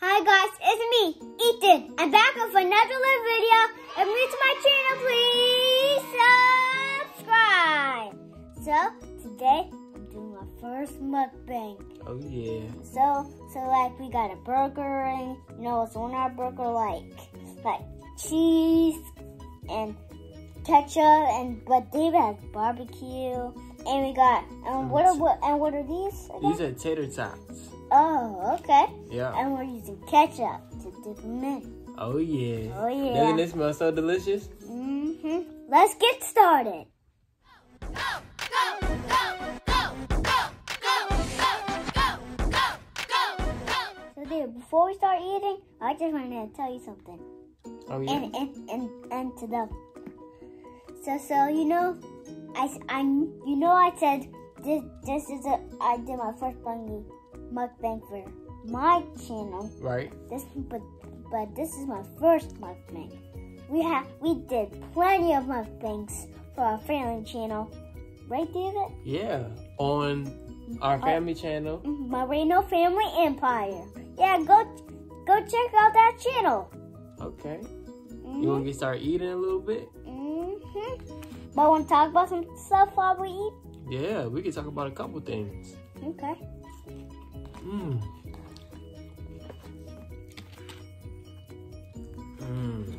Hi guys, it's me, Ethan. I'm back with another little video. If you're new to my channel, please subscribe. So today I'm doing my first mukbang. Oh yeah. So so like we got a burger and you know what's on our burger like like cheese and ketchup and but David has barbecue and we got um what are what and what are these? again? These are tater tots. Oh, okay. Yeah. And we're using ketchup to dip them in. Oh yeah. Oh, yeah. Doesn't this smell so delicious? Mm-hmm. Let's get started. So there, before we start eating, I just wanted to tell you something. Oh yeah. And and and and to them. So so you know, I, I, you know I said this this is a I did my first bungy mukbang for my channel. Right. This but but this is my first mukbang. We have we did plenty of mukbangs for our family channel, right, David? Yeah. On our family channel. Mhm, Moreno Family Empire. Yeah, go go check out that channel. Okay. Mm-hmm. You want to get started eating a little bit? hmm But want to talk about some stuff while we eat? Yeah, we can talk about a couple things. Okay. Mmm. Mmm.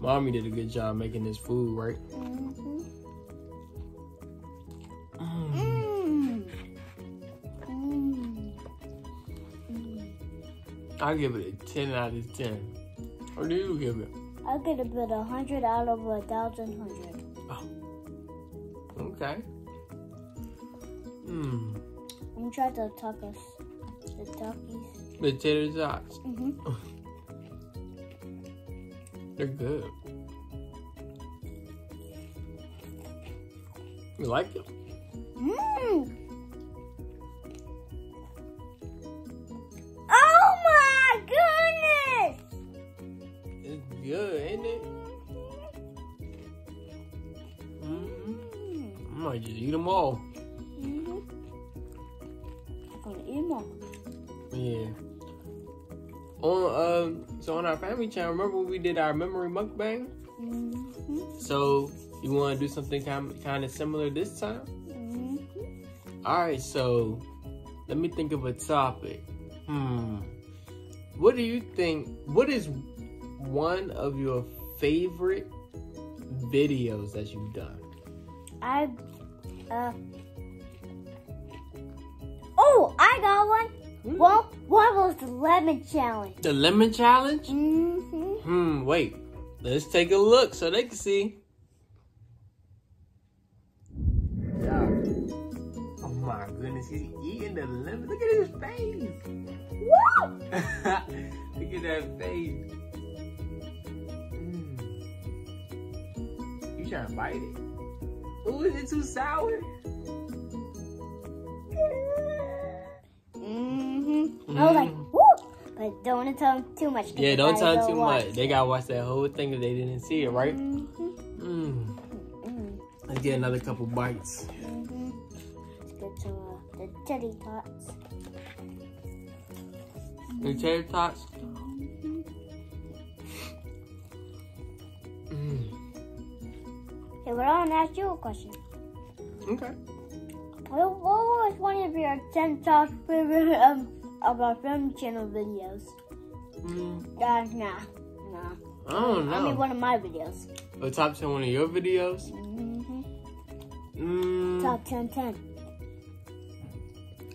Mommy did a good job making this food, right? Mm. Mm. Mm. I give it a 10 out of 10. What do you give it? I'll get a a hundred out of a thousand hundred. Okay. Mmm. I'm trying to tacos. The Takis. The tater tots. Mm-hmm. They're good. You like it? Mmm. Oh my goodness! It's good, ain't it? Mm-hmm. I might just eat them all. Mm-hmm. I'm gonna eat more. Yeah. On um, so on our family channel, remember when we did our memory mukbang? Mm-hmm. So you want to do something kind kind of similar this time? Mm-hmm. All right. So let me think of a topic. Hmm. What do you think? What is one of your favorite videos that you've done? I uh Oh, I got one. Hmm. Well, one was the lemon challenge. The lemon challenge? Mm-hmm. Hmm. Wait. Let's take a look so they can see. Yeah. Oh my goodness, he's eating the lemon. Look at his face. Woo! Look at that face. Mm. You trying to bite it? Ooh, is it too sour? Mm-hmm. I was like, Mm. woo! But don't want to tell them too much. Yeah, don't tell go too much. They gotta watch that whole thing if they didn't see it, right? Mhm. Mm. Mm. Let's get another couple bites. Mhm. Let's get to uh, the teddy tots. The tater tots. Mm. Okay, but I want to ask you a question. Okay. What, what was one of your 10 top favorite um, of our family channel videos? Mm. Uh, nah, nah. I don't know. I mean, one of my videos. The top 10 one of your videos? Mm-hmm. Mm, Top 10, 10.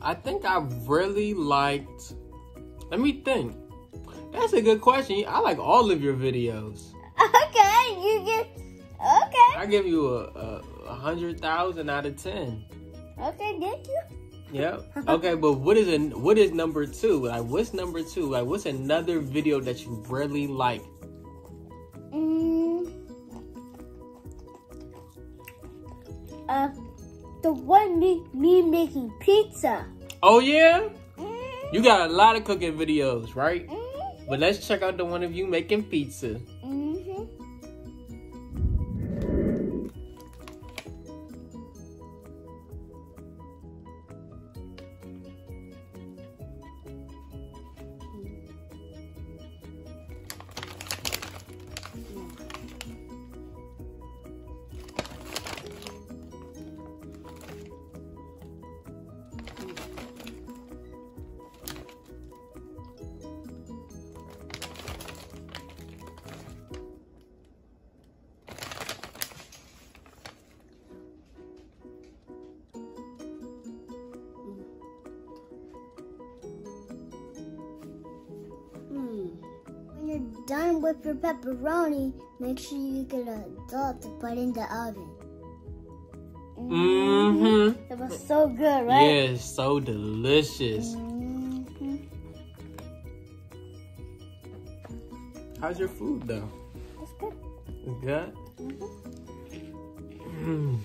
I think I really liked. Let me think. That's a good question. I like all of your videos. Okay, you get. Okay, I give you a, a, a hundred thousand out of ten. okay, thank you. Yep. Okay, but what is a what is number two? Like, what's number two? Like, what's another video that you really like? Mm. Uh, the one me me making pizza. Oh yeah, Mm, you got a lot of cooking videos, right? mm, But let's check out the one of you making pizza. mhm. Done with your pepperoni, make sure you get a dollop to put in the oven. Mm-hmm. It was so good, right? Yeah, it's so delicious. hmm How's your food though? It's good. It's good? Mm.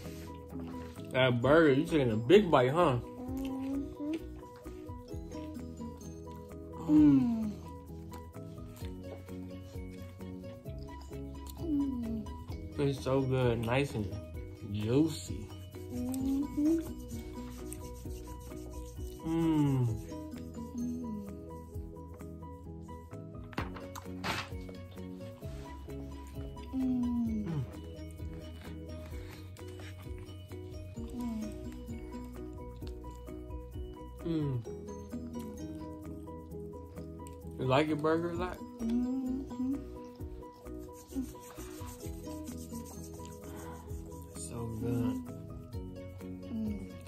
That burger, you taking a big bite, huh? Mm-hmm. It's so good, nice and juicy. Mmm. Mm. Mmm. You like your burger a lot?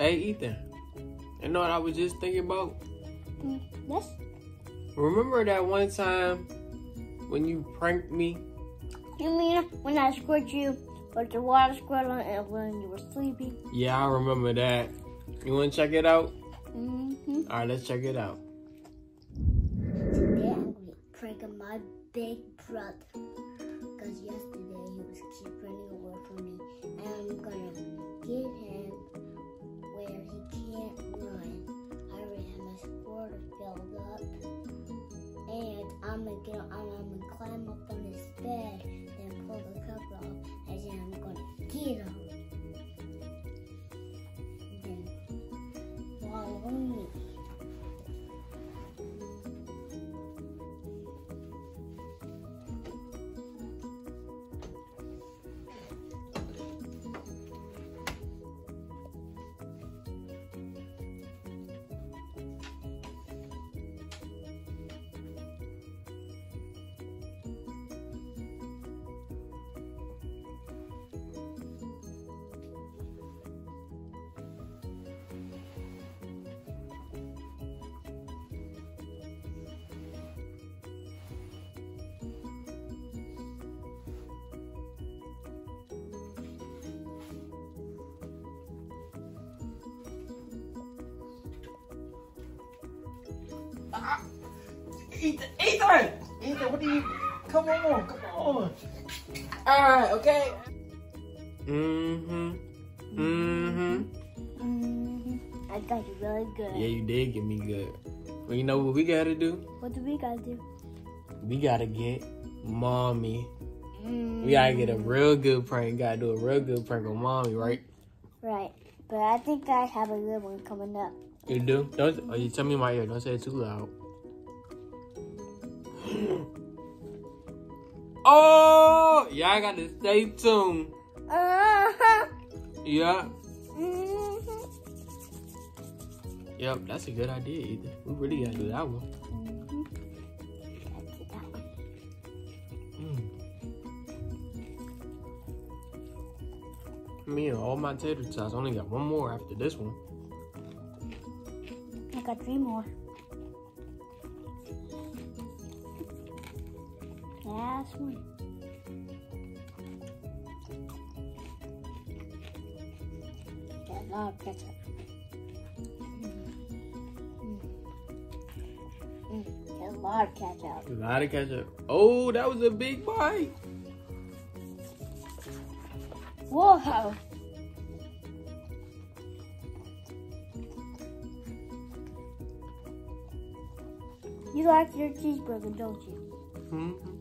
Hey, Ethan. You know what I was just thinking about? Mm. Yes. Remember that one time when you pranked me? You mean when I squirted you with the water squirt on and when you were sleeping? Yeah, I remember that. You want to check it out? Mm-hmm. All right, let's check it out. Today I'm gonna prank on my big brother. Because yesterday he was keep running away from me. And I'm gonna get him squirter filled up. And I'm gonna get I'm, gonna climb up on his bed Ethan, Ethan, Ethan, what do you? Come on, come on. All right, okay. Mm-hmm. Mm-hmm. Mm-hmm. I got you really good. Yeah, you did get me good. Well, you know what we gotta do? What do we gotta do? We gotta get mommy. Mm, We gotta get a real good prank. Gotta do a real good prank on mommy, right? Right. But I think I have a good one coming up. You do? Don't. Oh, you tell me in my ear. Don't say it too loud. Oh, y'all gotta stay tuned. Uh-huh. Yeah. Mhm. Yep, that's a good idea, Ethan. We really gotta do that one. Mhm. Gotta do that one. Mm. Me and all my tater tots. I only got one more after this one. I got three more. Last one. Got a lot of ketchup. Mm. Mm. Mm. A lot of ketchup. A lot of ketchup. Oh, that was a big bite. Whoa! You like your cheeseburger, don't you? hmm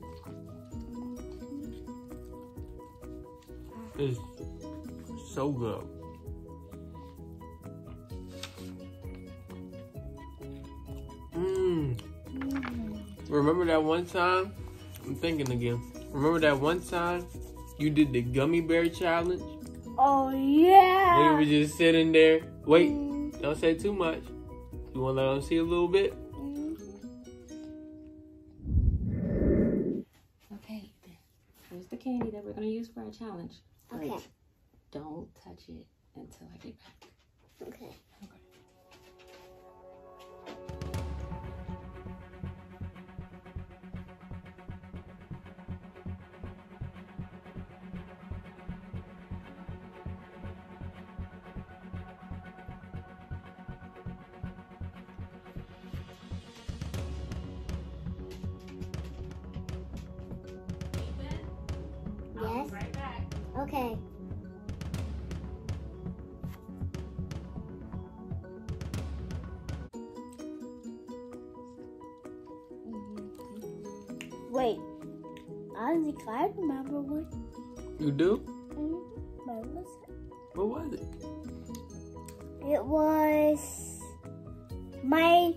It's so good. Mmm. Mm. Remember that one time? I'm thinking again. Remember that one time you did the gummy bear challenge? Oh yeah. We were just sitting there. Wait, Mm, don't say too much. You want to let them see a little bit? mm. Okay. Here's the candy that we're gonna use for our challenge. Okay. Don't touch it until I get back. Okay. Wait. I think I remember one. You do? Mm, What was it? What was it? It was my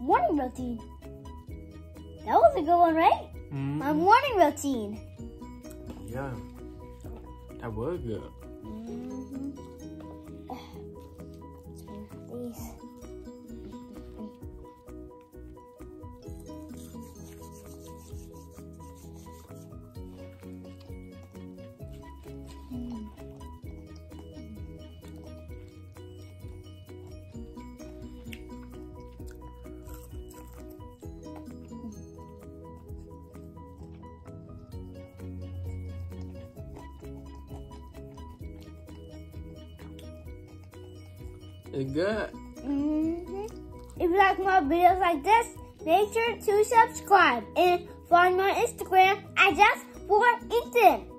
morning routine. That was a good one, right? My morning routine. Yeah. That was good. It's good. hmm If you like more videos like this, make sure to subscribe and follow me on Instagram at just for Ethan.